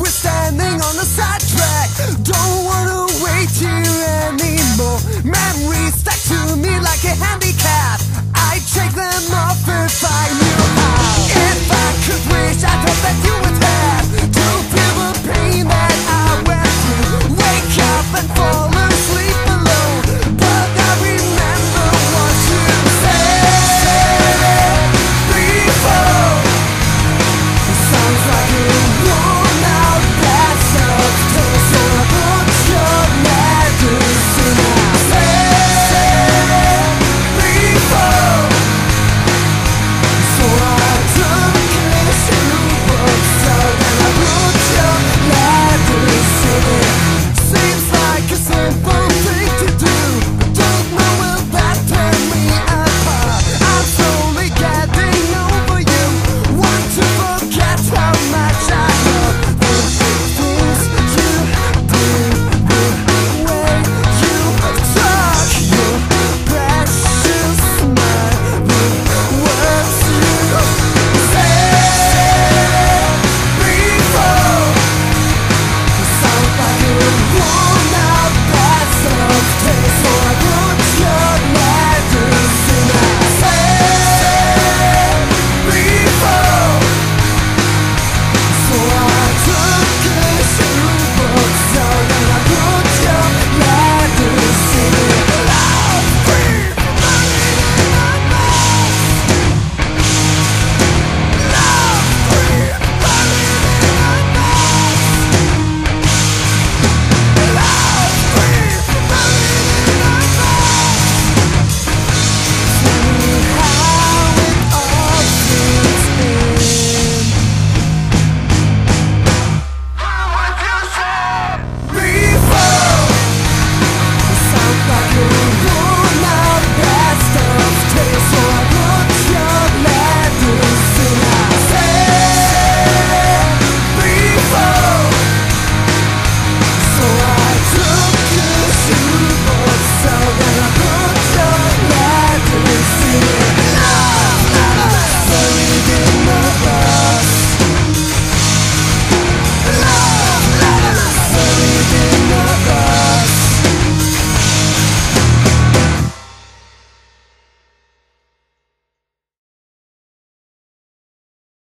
We're standing on the side.